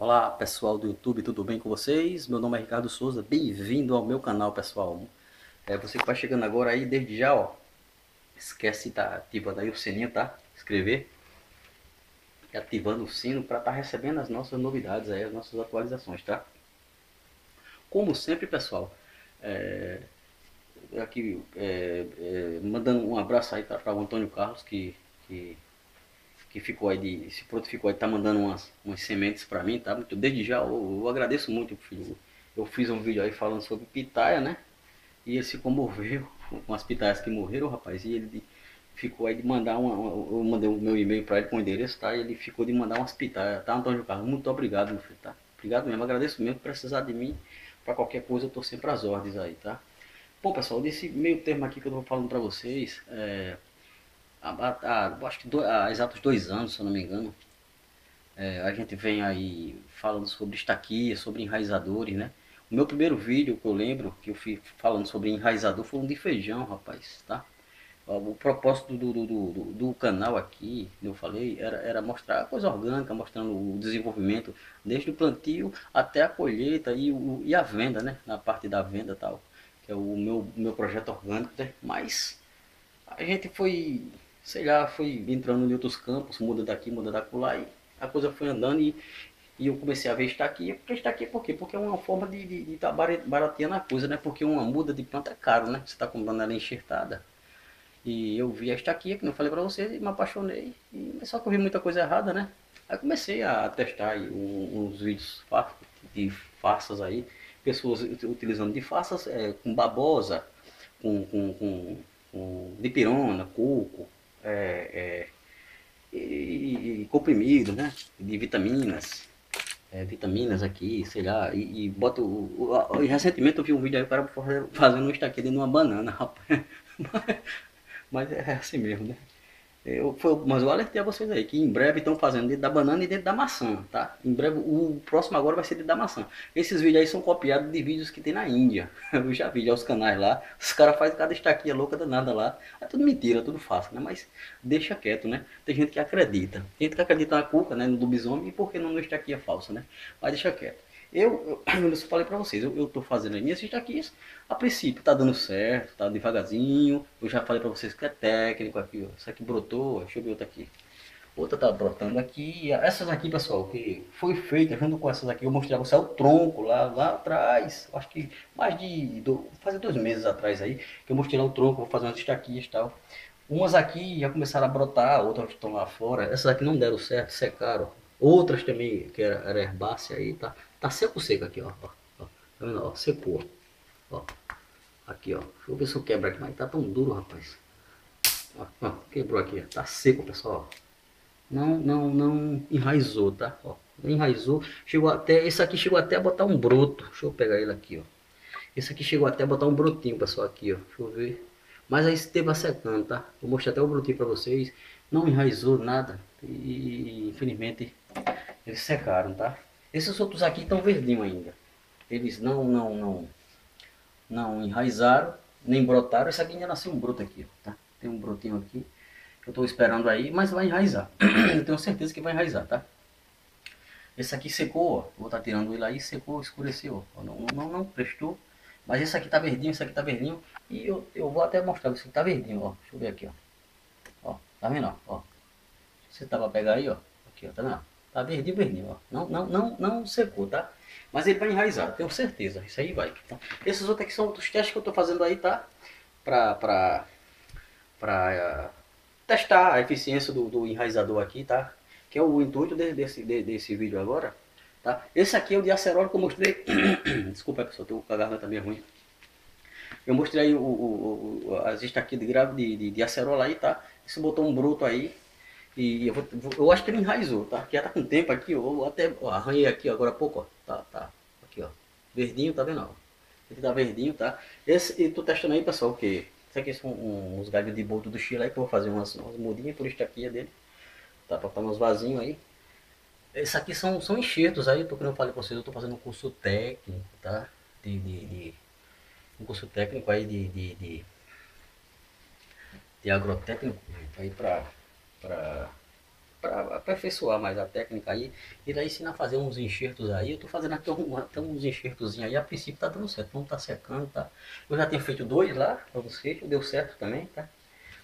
Olá pessoal do YouTube, tudo bem com vocês? Meu nome é Ricardo Souza, bem-vindo ao meu canal pessoal. É, você que vai tá chegando agora aí, desde já, ó, esquece de tá ativando o sininho, tá? Inscrever e ativando o sino para estar tá recebendo as nossas novidades aí, as nossas atualizações, tá? Como sempre, pessoal, é, aqui é, é, mandando um abraço aí para o Antônio Carlos que, que que ficou aí de. Se prontificou aí, tá mandando umas, umas sementes para mim, tá? Desde já eu, eu, agradeço muito, filho. Eu fiz um vídeo aí falando sobre pitaia, né? E ele se comoveu com as pitaias que morreram, rapaz. E ele ficou aí de mandar uma. Eu mandei o meu e-mail para ele com o endereço, tá? E ele ficou de mandar umas pitaias, tá, Antônio Carlos? Muito obrigado, meu filho, tá? Obrigado mesmo, agradeço mesmo. Precisar de mim, para qualquer coisa, eu tô sempre às ordens aí, tá? Bom, pessoal, desse meio termo aqui que eu tô falando para vocês, é há, há, acho que há exatos dois anos, se eu não me engano, é, a gente vem aí falando sobre estaquia, sobre enraizadores, né? O meu primeiro vídeo que eu lembro, que eu fui falando sobre enraizador, foi um de feijão, rapaz, tá? O propósito do, do, do, do canal aqui, eu falei, era, era mostrar coisa orgânica, mostrando o desenvolvimento, desde o plantio até a colheita e, o, e a venda, né? Na parte da venda tal, que é o meu, meu projeto orgânico, né? Mas a gente foi sei lá, foi entrando em outros campos, muda daqui, muda daqui lá, e a coisa foi andando e, e eu comecei a ver estaquia. Porque estaquia por quê? Porque é uma forma de estar tá barateando a coisa, né? Porque uma muda de planta é caro, né? Você está comprando ela enxertada. E eu vi a estaquia, que não falei para vocês, e me apaixonei. E, só que eu vi muita coisa errada, né? Aí comecei a testar aí, uns vídeos de farsas aí, pessoas utilizando de farsas é, com babosa, com, com, com, com dipirona, coco, é, é, e, e, comprimido, né? De vitaminas. É, vitaminas aqui, sei lá, e, e bota o, o, Recentemente eu vi um vídeo aí o cara fazendo um estaqueiro de uma banana, rapaz. Mas é assim mesmo, né? Eu, foi, mas eu alertei a vocês aí que em breve estão fazendo dentro da banana e dentro da maçã, tá? Em breve, o próximo agora vai ser dentro da maçã. Esses vídeos aí são copiados de vídeos que tem na Índia. Eu já vi já os canais lá. Os caras fazem cada estaquinha louca danada lá. É tudo mentira, tudo fácil, né? Mas deixa quieto, né? Tem gente que acredita. Tem gente que acredita na cuca, né? No lobisomem e por que não no estaquinha falsa, né? Mas deixa quieto. Eu, eu, eu falei para vocês, eu, estou fazendo as minhas estaquias, a princípio tá dando certo, tá devagarzinho. Eu já falei para vocês que é técnico aqui, ó. Essa aqui brotou, deixa eu ver outra aqui. Outra tá brotando aqui. Essas aqui, pessoal, que foi feita junto com essas aqui, eu mostrei pra vocês o tronco lá, lá atrás. Acho que mais de. Do, fazer dois meses atrás aí, que eu mostrei o tronco, vou fazer umas estaquias e tal. Umas aqui já começaram a brotar, outras estão lá fora. Essas aqui não deram certo, secaram. Outras também, que era, era herbácea aí, tá? Tá seco seco aqui, ó. ó, ó tá vendo? Ó, secou. Ó. Aqui, ó. Deixa eu ver se eu quebro aqui, mas tá tão duro, rapaz. Ó, ó, quebrou aqui, tá seco, pessoal. Não, não, não enraizou, tá? Ó, enraizou. Chegou até, esse aqui chegou até a botar um broto. Deixa eu pegar ele aqui, ó. Esse aqui chegou até a botar um brotinho, pessoal, aqui, ó. Deixa eu ver. Mas aí esteve secando, tá? Vou mostrar até o brotinho pra vocês. Não enraizou nada. E infelizmente eles secaram, tá? Esses outros aqui estão verdinhos ainda. Eles não, não, não, não enraizaram, nem brotaram. Esse aqui ainda nasceu um broto aqui, tá? Tem um brotinho aqui. Eu estou esperando aí, mas vai enraizar. Eu tenho certeza que vai enraizar, tá? Esse aqui secou, ó. Vou estar tá tirando ele aí, secou, escureceu. Ó. Não, não, não prestou. Mas esse aqui tá verdinho, esse aqui tá verdinho. E eu, eu vou até mostrar, esse aqui tá verdinho, ó. Deixa eu ver aqui, ó. Ó, tá vendo, ó? Você tá pegar aí, ó. Aqui, ó, tá vendo? Tá verdinho, verdinho, ó. Não, não, não, não secou, tá? Mas ele vai enraizar, tenho certeza. Isso aí vai. Então, esses outros aqui são outros testes que eu tô fazendo aí, tá? Pra, pra, pra uh, testar a eficiência do, do, enraizador aqui, tá? Que é o intuito de, desse, de, desse vídeo agora, tá? Esse aqui é o de acerol que eu mostrei. Desculpa, pessoal, com a garganta meio ruim. Eu mostrei aí o, o, o, as estaquinhas de, de, de, de acerola aí, tá? Esse botão bruto aí, e eu, vou, eu acho que ele enraizou, tá? Que já tá com tempo aqui, eu até ó, arranhei aqui agora há pouco, ó. Tá, tá. Aqui, ó. Verdinho, tá vendo? Ó? Ele tá verdinho, tá? Esse, e tô testando aí, pessoal, que isso aqui são uns galhos de bolto do Chile aí, que eu vou fazer umas, umas mudinhas por estaquia dele. Tá, pra botar uns vasinhos aí. Esse aqui são, são enxertos aí, porque eu falei pra vocês, eu tô fazendo um curso técnico, tá? De, de, de um curso técnico aí de, de, de, de agrotécnico, aí pra para aperfeiçoar mais a técnica aí. E daí ensinar a fazer uns enxertos aí. Eu tô fazendo aqui um, até uns enxertos aí. A princípio tá dando certo, não tá secando, tá? Eu já tinha feito dois lá para vocês, deu certo também, tá?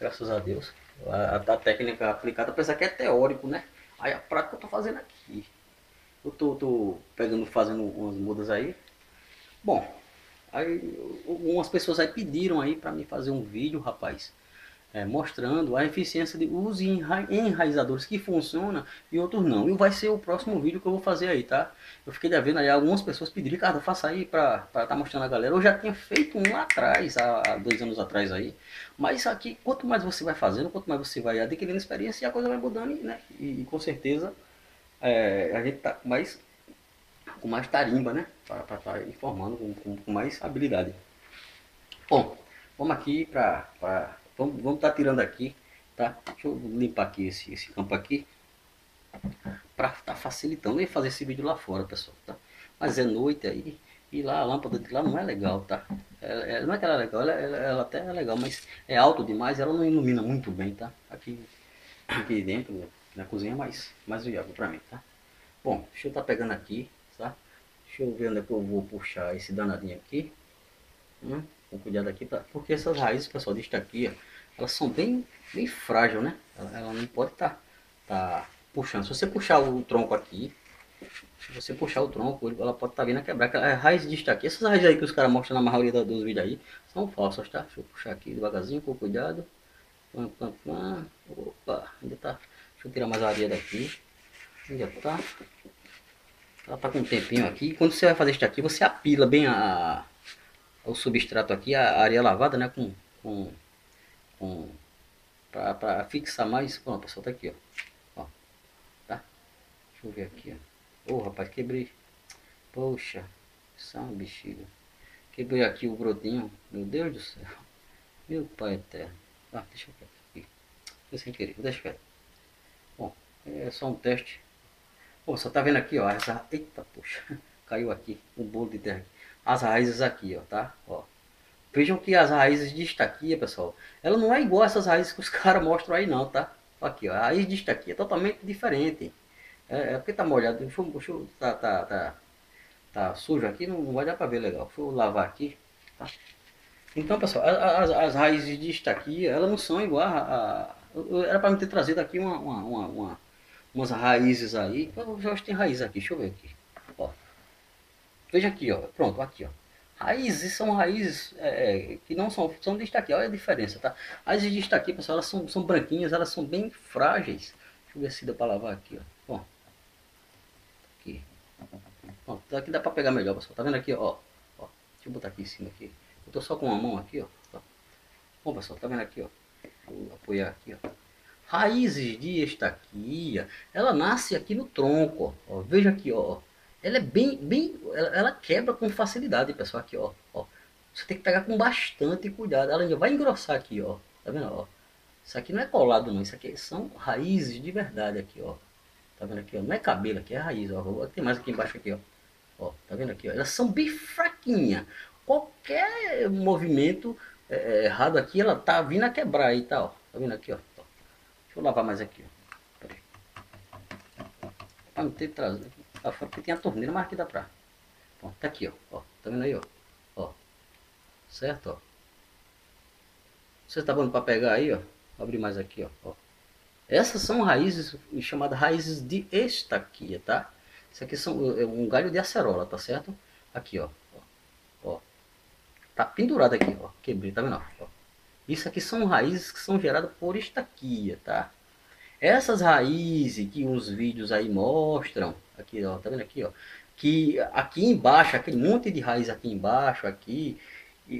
Graças a Deus. A, a, técnica aplicada, apesar que é teórico, né? Aí a prática eu tô fazendo aqui. Eu tô, tô pegando, fazendo umas mudas aí. Bom, aí algumas pessoas aí pediram aí para mim fazer um vídeo, rapaz é, mostrando a eficiência de os enraizadores que funcionam e outros não. E vai ser o próximo vídeo que eu vou fazer aí, tá? Eu fiquei devendo aí, algumas pessoas pediram, Ricardo, faça aí para estar tá mostrando a galera. Eu já tinha feito um lá atrás, há dois anos atrás aí. Mas aqui, quanto mais você vai fazendo, quanto mais você vai adquirindo experiência, a coisa vai mudando, né? E, e com certeza é, a gente tá mais, com mais tarimba, né? Para estar tá informando com, com, com mais habilidade. Bom, vamos aqui para Vamos estar vamos tá tirando aqui, tá? Deixa eu limpar aqui esse, esse campo aqui. Para estar tá facilitando e fazer esse vídeo lá fora, pessoal, tá? Mas é noite aí. E lá a lâmpada de lá não é legal, tá? Ela, ela, não é que ela é legal, ela, ela, até é legal, mas é alto demais, ela não ilumina muito bem, tá? Aqui, aqui dentro, na cozinha, é mais, mais viável para mim, tá? Bom, deixa eu estar tá pegando aqui, tá? Deixa eu ver onde é que eu vou puxar esse danadinho aqui. Hum? Com cuidado aqui, pra, porque essas raízes, pessoal, disto aqui, elas são bem, bem frágeis, né? Ela, ela não pode estar tá, tá puxando. Se você puxar o tronco aqui, se você puxar o tronco, ela pode estar tá vindo a quebrar. A raiz disto aqui, essas raízes aí que os caras mostram na maioria dos vídeos aí, são falsas, tá? Deixa eu puxar aqui devagarzinho, com cuidado. Pam. Opa, ainda tá. Deixa eu tirar mais a areia daqui. Já tá. Ela tá com um tempinho aqui. Quando você vai fazer isso aqui, você apila bem a, o substrato aqui, a areia lavada, né? Com, com, com para fixar mais. Pronto, pessoal, tá aqui, ó. ó. Tá? Deixa eu ver aqui, ó. Ô, oh, rapaz, quebrei. Poxa, isso é uma bexiga. Quebrei aqui o brotinho. Meu Deus do céu. Meu pai eterno. Ah, deixa eu aqui. Foi sem querer, deixa eu ver. Bom, é só um teste. Bom, só tá vendo aqui, ó. Essa... Eita, poxa. Caiu aqui. Um bolo de terra as raízes aqui, ó, tá? Ó. Vejam que as raízes de estaquia, pessoal, ela não é igual essas raízes que os caras mostram aí não, tá? Aqui, ó, a raiz de estaquia é totalmente diferente. É, é porque tá molhado, deixa deixa tá, tá, tá, tá sujo aqui, não, não vai dar pra ver legal. Deixa eu lavar aqui, tá? Então, pessoal, as, as raízes de estaquia, elas não são igual a... a era para me ter trazido aqui uma, uma, uma, uma umas raízes aí. Eu já tem raiz aqui, deixa eu ver aqui. Veja aqui, ó. Pronto, aqui, ó. Raízes são raízes é, é que não são, são de aqui. Olha a diferença, tá? As de aqui, pessoal, elas são, são branquinhas, elas são bem frágeis. Deixa eu ver se dá para lavar aqui, ó. Bom, aqui. Pronto, aqui dá para pegar melhor, pessoal. Tá vendo aqui, ó? ó? Deixa eu botar aqui em cima aqui. Eu tô só com uma mão aqui, ó. Bom, pessoal, tá vendo aqui, ó? Vou apoiar aqui, ó. Raízes de estaquia, ela nasce aqui no tronco, ó. Veja aqui, ó ela é bem, bem, ela, quebra com facilidade, pessoal, aqui, ó, ó. Você tem que pegar com bastante cuidado. Ela ainda vai engrossar aqui, ó. Tá vendo, ó? Isso aqui não é colado, não. Isso aqui são raízes de verdade aqui, ó. Tá vendo aqui, ó? Não é cabelo aqui, é raiz, ó. Tem mais aqui embaixo aqui, ó. Ó, tá vendo aqui, ó? Elas são bem fraquinhas. Qualquer movimento é, é errado aqui, ela tá vindo a quebrar aí, tá, ó. Tá vendo aqui, ó. Deixa eu lavar mais aqui, ó. Pra não ter fora porque tem a torneira, mas aqui dá pra. Ó, tá aqui, ó. ó. Tá vendo aí, ó? Ó. Certo, ó. Você tá bom para pegar aí, ó. Vou abrir mais aqui, ó. ó. Essas são raízes chamadas raízes de estaquia, tá? Isso aqui são é um galho de acerola, tá certo? Aqui, ó. Ó. Tá pendurado aqui, ó. Quebrei, tá vendo? Ó. Isso aqui são raízes que são geradas por estaquia, tá? Essas raízes que os vídeos aí mostram, aqui ó, tá vendo aqui ó, que aqui embaixo, aquele monte de raiz aqui embaixo, aqui,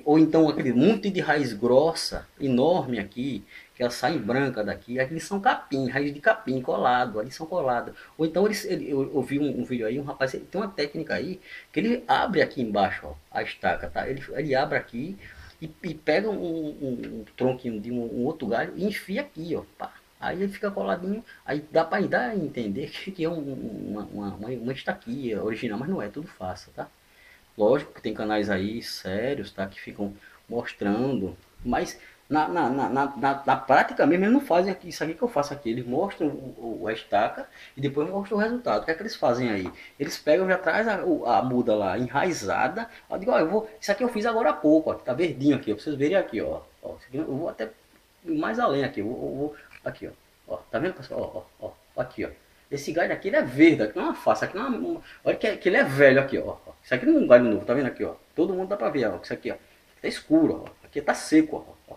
ou então aquele monte de raiz grossa, enorme aqui, que elas saem branca daqui, aqui são capim, raiz de capim colado, ali são coladas. Ou então eles, ele, eu, eu vi um, um, vídeo aí, um rapaz, tem uma técnica aí, que ele abre aqui embaixo, ó, a estaca, tá? Ele, ele abre aqui e, e pega um, um, um, tronquinho de um, um, outro galho e enfia aqui, ó, pá. Aí ele fica coladinho, aí dá para dar a entender que, é um, uma, uma, uma estaquia original, mas não é, tudo fácil, tá? Lógico que tem canais aí sérios, tá? Que ficam mostrando, mas na, na, na, na, prática mesmo, eles não fazem aqui, isso aqui que eu faço aqui. Eles mostram o, a estaca e depois mostram o resultado. O que é que eles fazem aí? Eles pegam, já traz a, a muda lá enraizada. Eu digo, ó, eu vou, isso aqui eu fiz agora há pouco, ó, tá verdinho aqui, ó, pra vocês verem aqui, ó. ó eu vou até mais além aqui, eu vou, eu vou aqui, ó, ó. Tá vendo, pessoal? Ó, ó, ó, aqui, ó. Esse galho aqui ele é verde, aqui não é uma face, aqui não é uma, olha que, que ele é velho aqui, ó. Isso aqui não é um galho novo, tá vendo aqui, ó? Todo mundo dá pra ver, ó. Isso aqui, ó. Tá escuro, ó. Aqui tá seco, ó.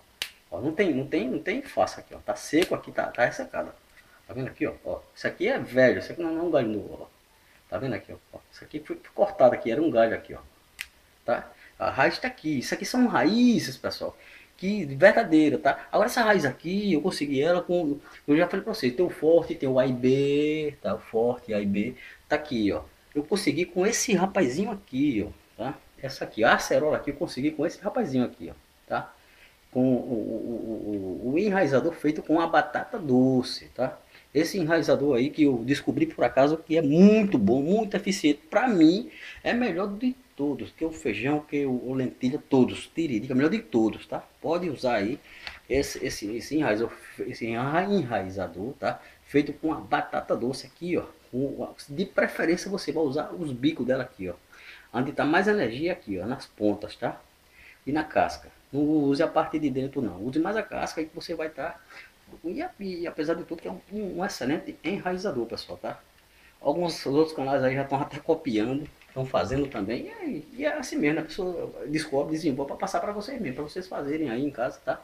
Ó, não tem, não tem, não tem face aqui, ó. Tá seco aqui, tá, tá ressecado. Tá vendo aqui, ó? ó? Isso aqui é velho, isso aqui não é um galho novo, ó. Tá vendo aqui, ó? Isso aqui foi cortado aqui, era um galho aqui, ó. Tá? A raiz tá aqui. Isso aqui são raízes, pessoal. Que verdadeira, tá? Agora essa raiz aqui, eu consegui ela com. Eu já falei pra vocês, tem o forte, tem o A e B, tá? O forte, A e B. Tá aqui, ó. Eu consegui com esse rapazinho aqui, ó. Tá? Essa aqui, a acerola aqui, eu consegui com esse rapazinho aqui, ó. Tá? com o, o, o, o, enraizador feito com a batata doce, tá? Esse enraizador aí que eu descobri por acaso que é muito bom, muito eficiente. Para mim é melhor de todos, que o feijão, que o, o lentilha, todos, tiririca, melhor de todos, tá? Pode usar aí esse, esse, esse, enraizador, esse enraizador, tá? Feito com a batata doce aqui, ó. De preferência você vai usar os bicos dela aqui, ó. Onde tá mais energia aqui, ó, nas pontas, tá? E na casca. Não use a parte de dentro não. Use mais a casca aí que você vai estar. Tá... E, e, apesar de tudo que é um, um, excelente enraizador, pessoal, tá? Alguns outros canais aí já estão até copiando, estão fazendo também. E, e, é assim mesmo, a pessoa descobre, desenvolve para passar para vocês mesmo, para vocês fazerem aí em casa, tá?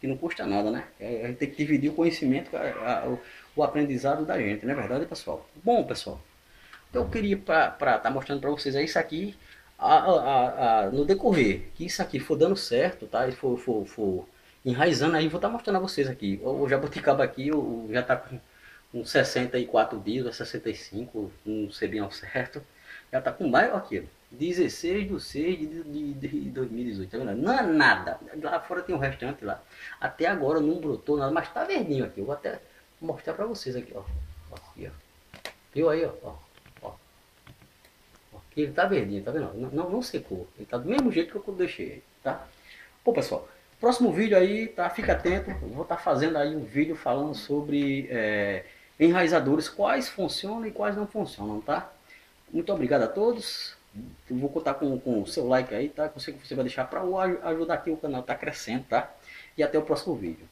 Que não custa nada, né? É, a gente tem que dividir o conhecimento, a, a, o, o, aprendizado da gente, não é verdade, pessoal? Bom, pessoal, eu queria para estar tá mostrando para vocês aí isso aqui a, no decorrer que isso aqui for dando certo, tá? E for, for, for enraizando, aí vou estar tá mostrando a vocês aqui. O jabuticaba aqui o, já está com uns 64 dias, ou 65, não sei bem ao certo. Já está com mais, aqui, 16 de 6 de, de, de 2018, tá vendo? Não é nada. Lá fora tem o um restante lá. Até agora não brotou nada, mas tá verdinho aqui. Eu vou até mostrar para vocês aqui, ó. Aqui, ó. Viu aí, ó. Ele tá verdinho, tá vendo? Não, não, não secou. Ele tá do mesmo jeito que eu deixei, tá? Bom, pessoal, próximo vídeo aí, tá? Fica atento. Eu vou estar tá fazendo aí um vídeo falando sobre é, enraizadores, quais funcionam e quais não funcionam, tá? Muito obrigado a todos. Eu vou contar com, com o seu like aí, tá? Que você, vai deixar para ajudar aqui o canal tá crescendo, tá? E até o próximo vídeo.